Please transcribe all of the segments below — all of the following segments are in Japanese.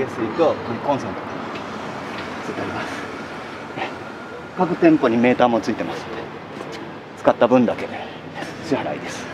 上下水とこのコンセントついております各店舗にメーターもついてます使った分だけ支払いです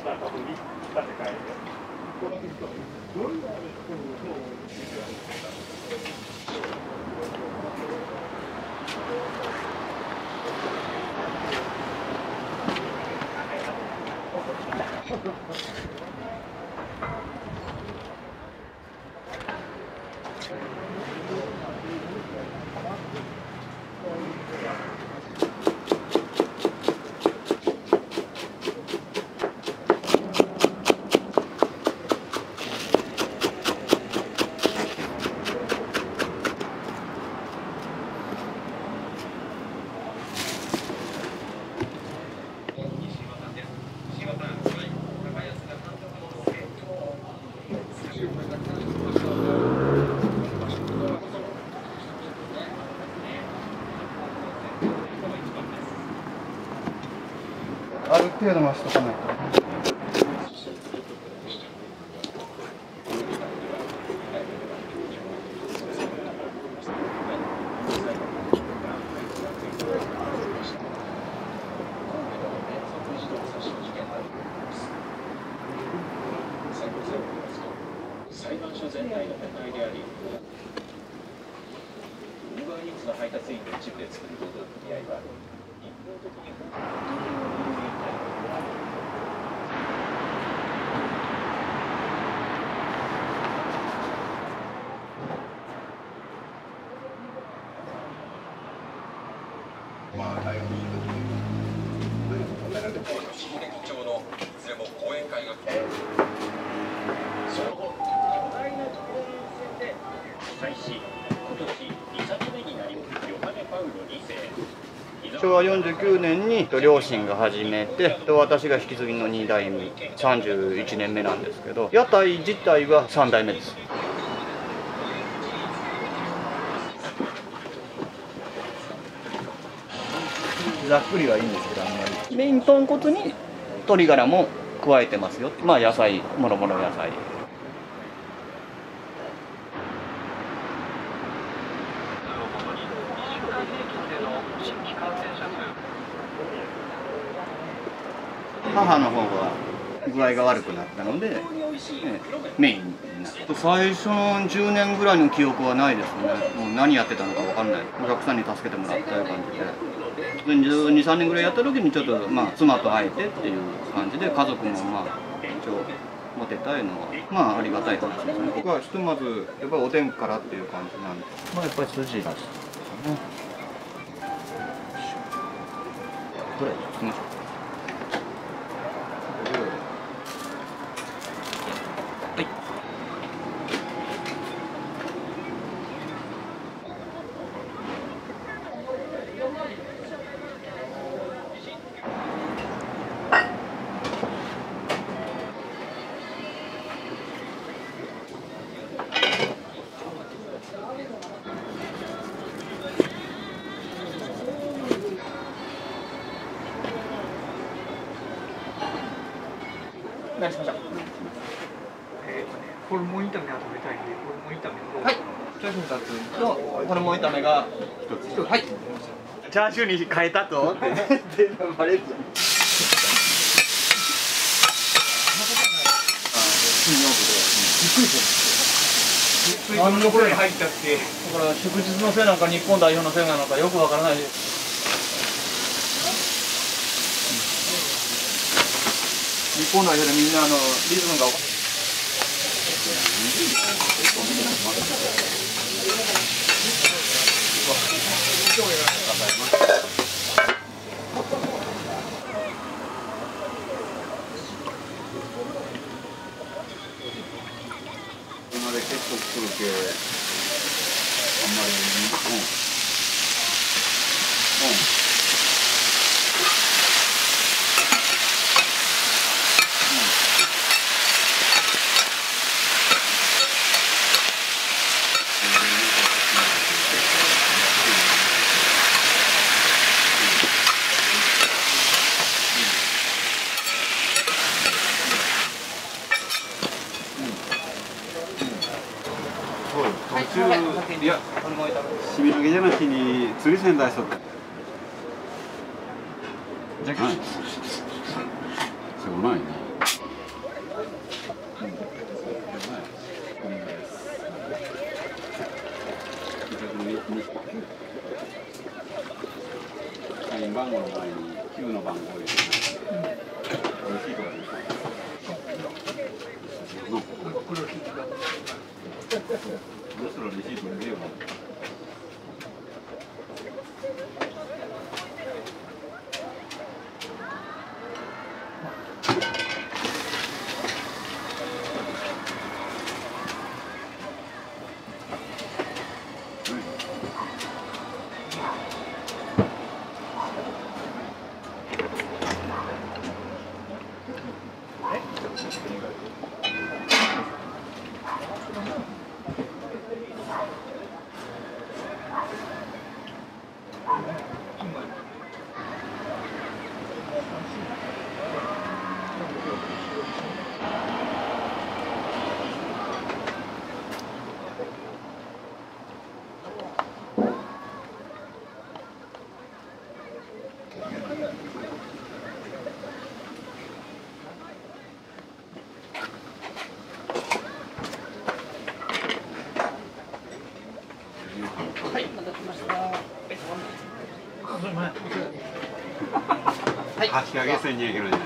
し た手を伸ば。しとかないと。裁判所全体の問題であり、ウーバーイーツの配達員の一部で作る労働組合は、一方的にその後、巨大な特連線で被災し、今年2作目になり、ヨハネ・パウロ2世。昭和49年に両親が始めてで私が引き継ぎの2代目31年目なんですけど屋台自体は3代目です。ざっくりはいいんですけどあんまり。メイン豚骨に鶏ガラも加えてますよ。まあ野菜もろもろ野菜母の方が具合が悪くなったので、ええメインになった。最初の10年ぐらいの記憶はないですね。もう何やってたのか分かんない。お客さんに助けてもらったいう感じで。123年ぐらいやった時にちょっとまあ妻と会えてっていう感じで家族もまあ一応持てたいうのはまあありがたい話ですね。僕はひとまずやっぱりおでんからっていう感じなんで。まあやっぱり筋だしね。どれ？行きましょう何しましょう。えーとね、ホルモン炒めが食べたいんで、ホルモン炒めと、はい。チャーシュー2つとホルモン炒めが1つ。はい。チャーシューに変えたとって。バレる。じゃん金曜日で。びっくりし何の頃に入ったって、ただから祝日のせいなんか日本代表のせいなのかよくわからない日本代表でみんなあのリズムが今まで結構作るけあんまりうんうん途中いやしみ抜けじゃなし大卒箸上げ1 2 0 0キロな。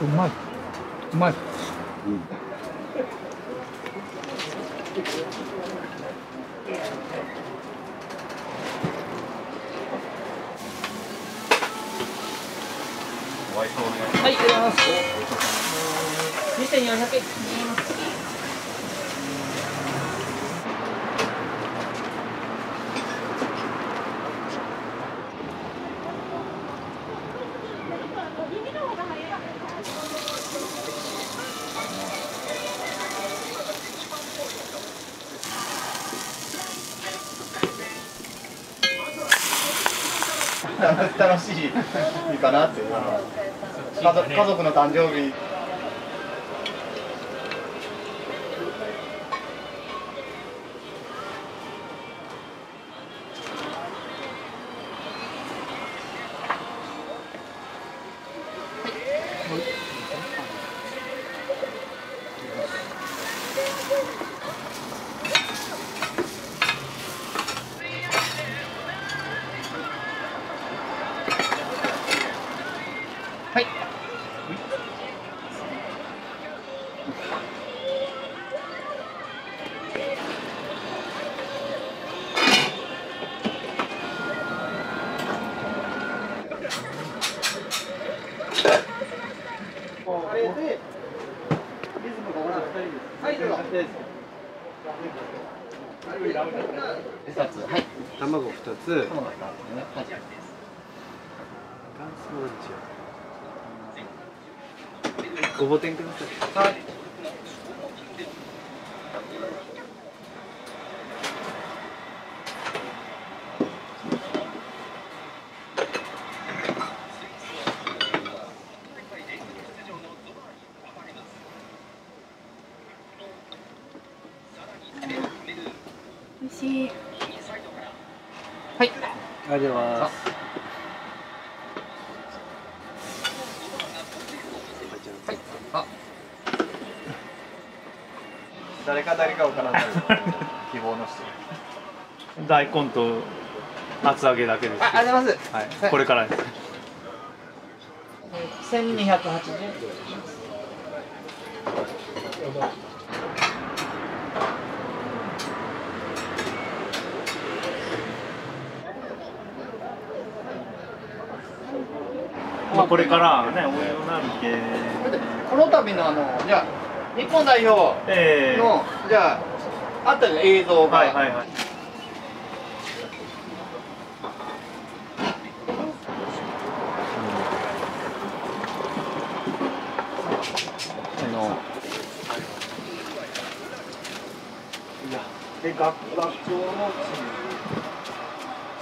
うまい。うまい。うん楽しいかなって。家族の誕生日ごぼ天くださいはい。はい。ありがとうございますあ。誰か誰かわからない。希望の人。大根と厚揚げだけです。あ、ありがとうございます。はい、これからです。千二百八十。まあこれからね、お湯なんけ。この度のあのじゃあ日本代表ええの、じゃああったよ映像が。はいはいはい。あので、学学長のチーム。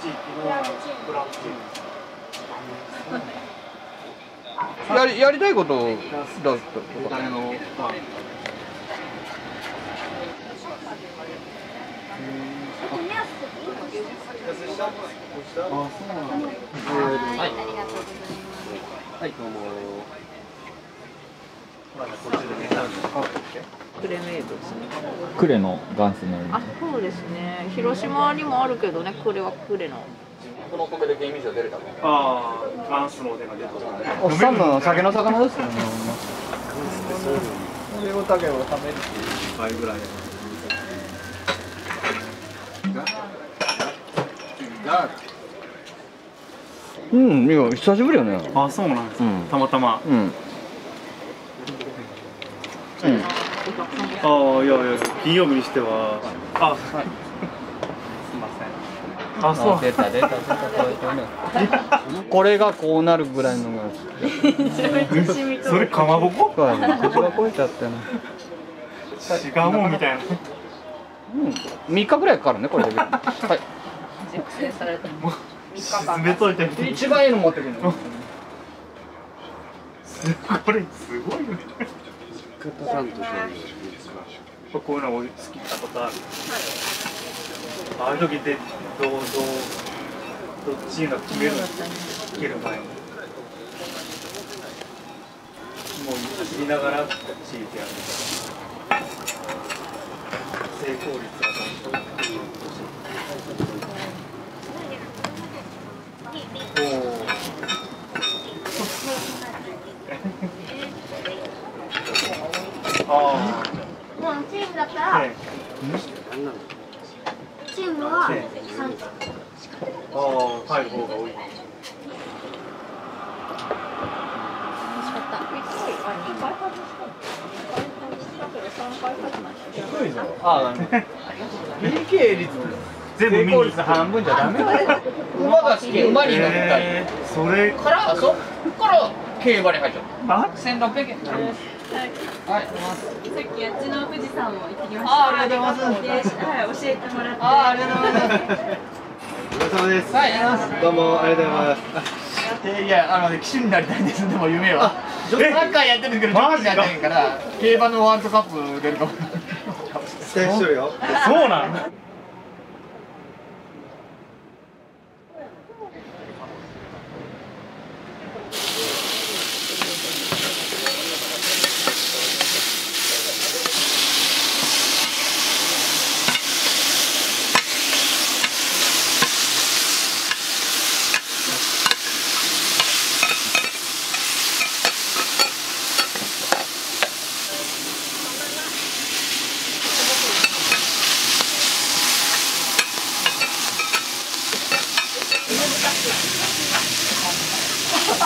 地域のブランチーム。やりやりたいことだとあの、まあ、はいありがとうございます。はいどうもクレメイドですね。クレの元祖のあそうですね。広島にもあるけどね。これはクレのこのお米でゲーム以上出れたのああガンスのおでが出たおっさんの酒の魚ですよね。これを食べを食べる倍ぐらいうんいや久しぶりよね。あそうなんですか、うん。たまたま。うん。うん。ああいやいや金曜日にしては。あすいません。あそう。出た出た出た これがこうなるぐらいのが。それかまぼこ？そうやね口が超えちゃってね。違うもんみたいな。うん。3日ぐらいかかるねこれで。はい熟成された沈めといて一番いいの持ってくるのこれすごいよね。こういうの俺好きなことあるああいう時ってどうどうどっちが決めるの決める前にもう見ながらチーてやる成功率がどんどんおあもうチームだった。あ、らね、チームはね3ああ、帰る方が多い。ああ PK 率全部見に行半分じゃダメだよ馬が好き馬に乗ったりえーそれからそっから競馬に入っちゃうあ1600円はいはいさっきあっちの富士山も行ってきましたあありがとうございます。はい、教えてもらってああありがとうございます。お疲れ様ですはいありがとうございますどうもありがとうございますいやあのね騎手になりた。いんですでも夢はサッカーやってるんですけどジョッキーになりた。いから競馬のワールドカップ出るかもそうなんだ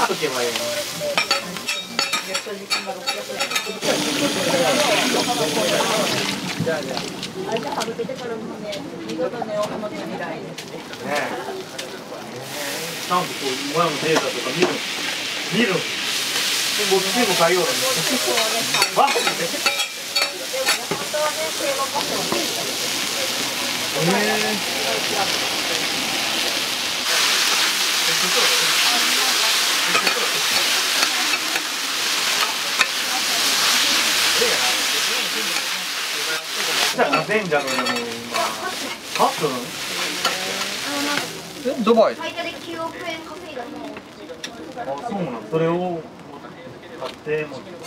期待してるよそうなんだ。ねえ。ちゃんとこう親のデータとか見る。見る。僕全部書いようなんです。マジで。じゃあ、デンジャーのえドバイ最多で9億円稼いだの。あ、そうなのそれを買って持ってる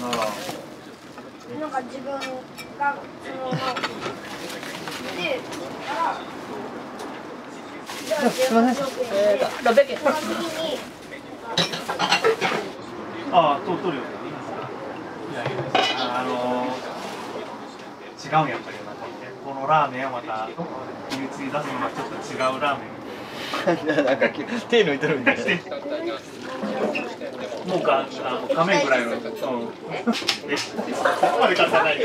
なら、なんか自分がそのでからじゃあ18億円。で600円。その次にああ、と取るよ。あの違うんやっぱりまたこのラーメンはまた出すのはちょっと違うラーメン。なんか手抜いてるみたいなも。うかあの仮面ぐらいの、うん、えそこまで買って。ない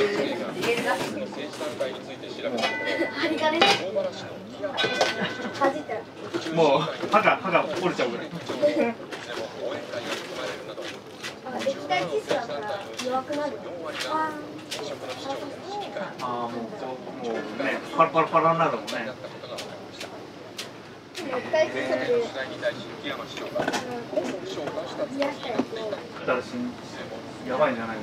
もう歯が歯が折れちゃうぐらい。液体窒素だったら弱くなる。あああもうもうねパラパラパラになるもんね。やしたやつを新しいやばいん。じゃない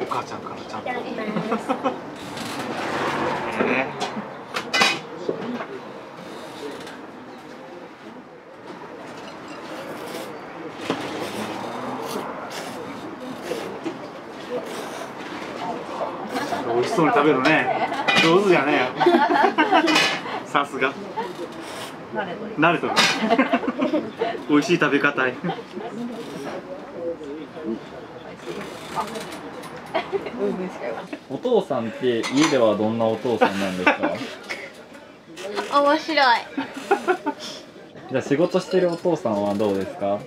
お母ちゃんからちゃんと やるみたいですえそうに食べるね。上手やね。さすが。慣れとる。美味しい食べ方に お父さんって家ではどんなお父さんなんですか？面白い。じゃあ仕事してるお父さんはどうですか？か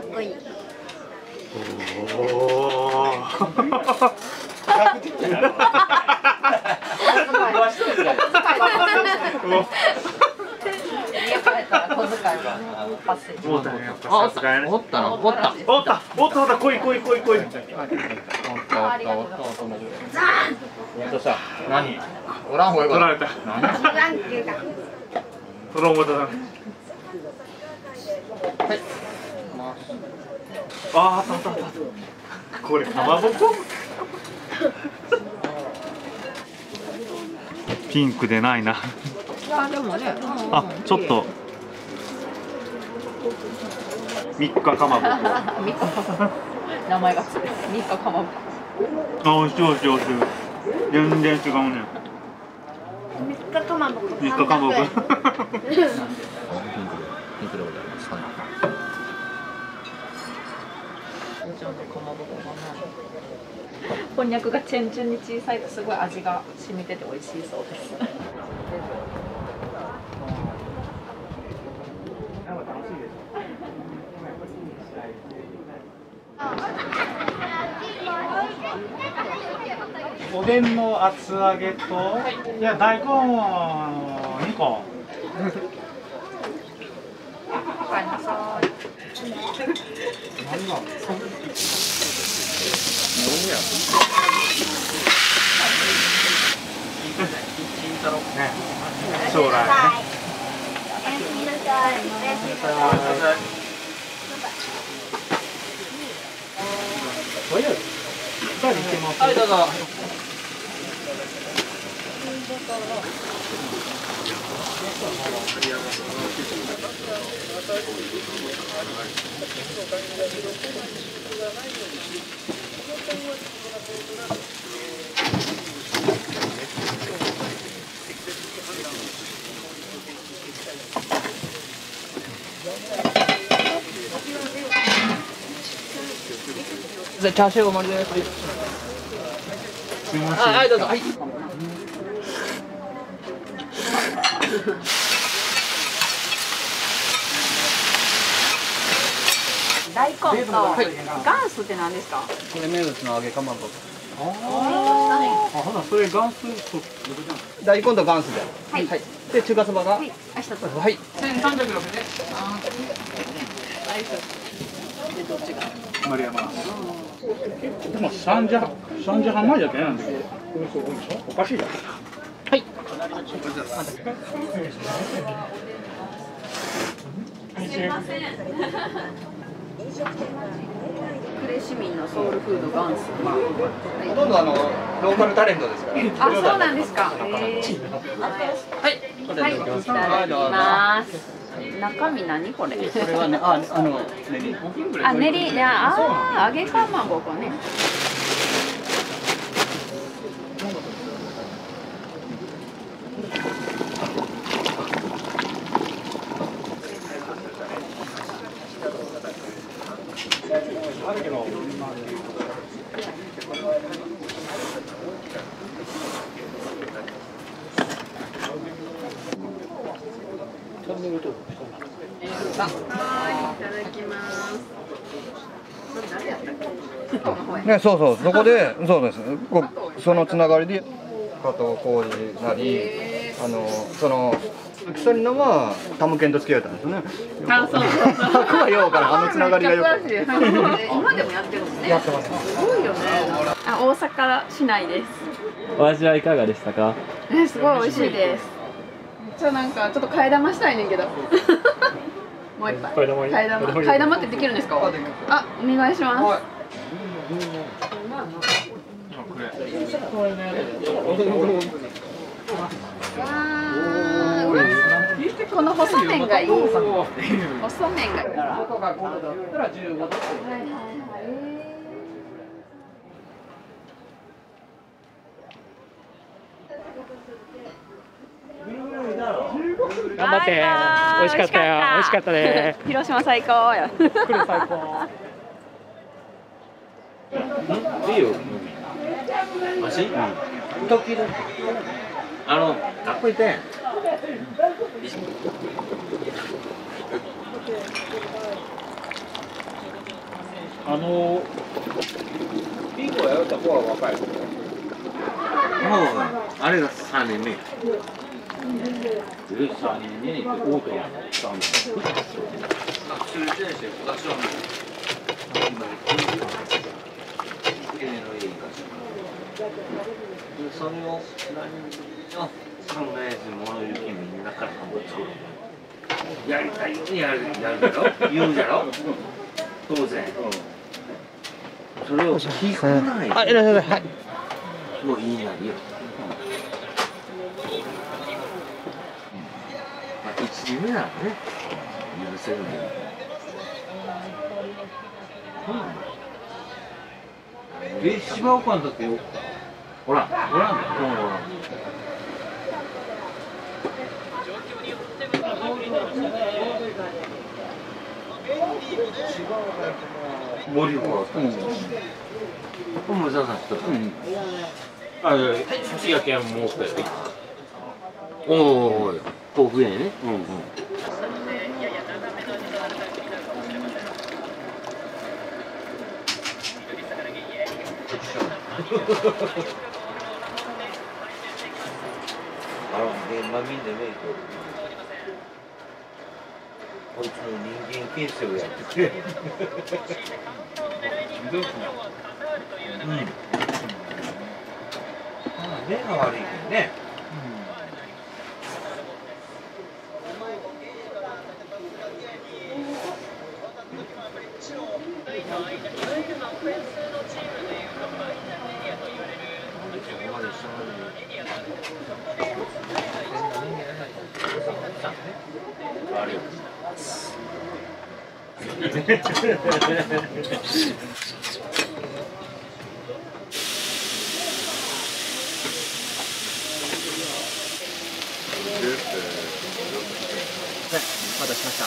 っこいい。家帰ったら小遣いが発生おおったのおったおったおったおった来い来い来い来いおったおったおったおったどうした。何おらんほうがよかっ取られた取ろう思ったなああたあったあったこれかまぼこピンクでないな。いやでもねあちょっと。三日かまぼこ。三日名前が。つく三日かまぼこ。あ美味しい美味しい美味しい。全然違うね。三日かまぼこ。三日かまぼこ。たピンクでございます。はい。こんにゃくがチェンチェンに小さいとすごい味が染みてて美味しいそうです。おでんの厚揚げと、い、や大根2個。ねねはいどうぞ。チャーシューお盛りですあはいどうぞ。はい大根とガンスって何ですか？これ名物の揚げかまぼこ。あほなそれ元祖と大根とガンスで。はい。はい。で中華そばが？はい。明日と。はい。丸山でも3時3時半前じゃけなんだけどおかしいじゃん呉市民のソウルフードガンス。ほとんどあのローカルタレントですから。あそうなんですか。へー。はい。はい、い。ただきます。中身何これ？これはねああの練りあ、練り、あー、揚げかまぼこね。はい、いただきます。これ誰やったっけ？この方やね、そうそう、そこで、そうです。こそのつながりで、加藤浩次なり、あの、その。鎖のは、タムケンと付き合えたんですよね。あ、そうそうそう。ようから、あのつながりがよく。今でもやってるもんね。やってます。すごいよね。あ、大阪市内です。お味はいかがでしたか？え、すごい美味しいです。ちょなんかちょっと替え玉したいねんけど。もう一杯。替え玉。替え玉。ってできるんですか？あ、お願いします。わーうわーこの細麺がいい。細麺がいい。はいはいはい。頑張って。美味しかったよ。美味しかったね。広島最高や来る最高い。い。よ足時々あの学校行ったやんあのビンゴやった方は若い。もうあれが3年目え3年目に多くやったんだ学習して私は今経年のいいかしでそれを何を考えず物言う気みんなから考えつやりたいようにやるやるだろ言うじゃろ当然それを聞かないあいらっしゃいはいもういいなりよ。まあ、一時目ならね、許せるんだよ。え、芝岡の時よ。ほら、ほらんだよ。ほら。森岡。うん。これもさん人だ。うん。あ、いや、土焼けもうったよ。おお、豆腐屋ね。うんうん。現場見んでねこいつの人間形成をやってくれ。どうすんのうん。目が悪いけどね。お待たせしました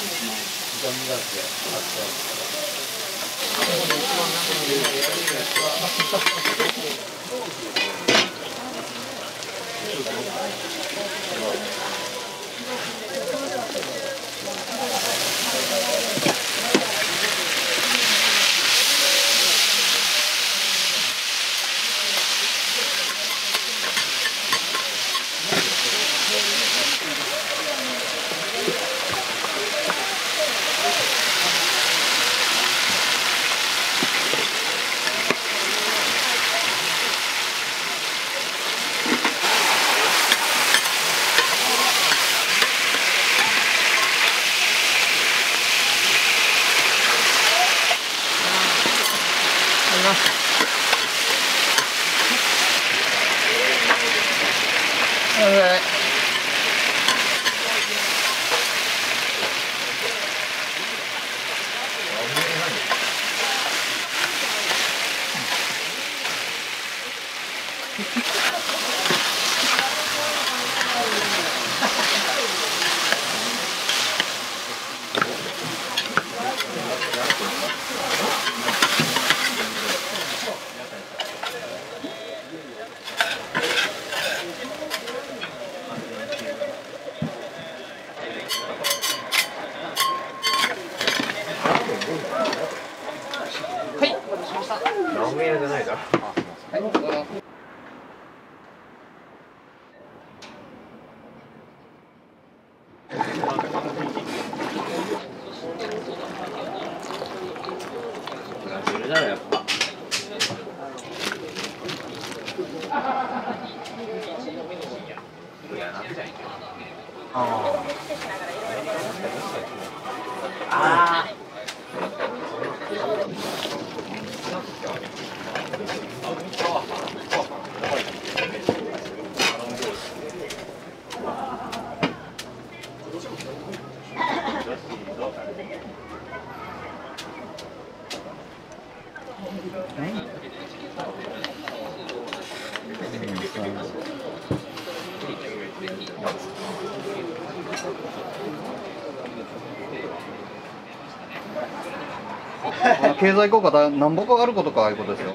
経済効果だ何ぼかあることかいうことですよ。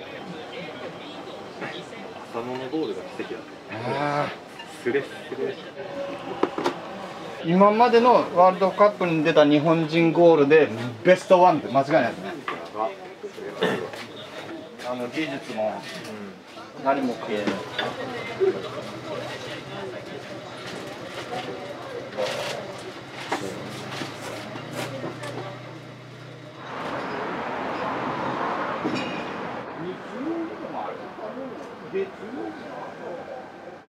浅野のゴールが奇跡だ。あスレスレ。今までのワールドカップに出た日本人ゴールでベストワンって間違いないですね。あの技術も何も消えない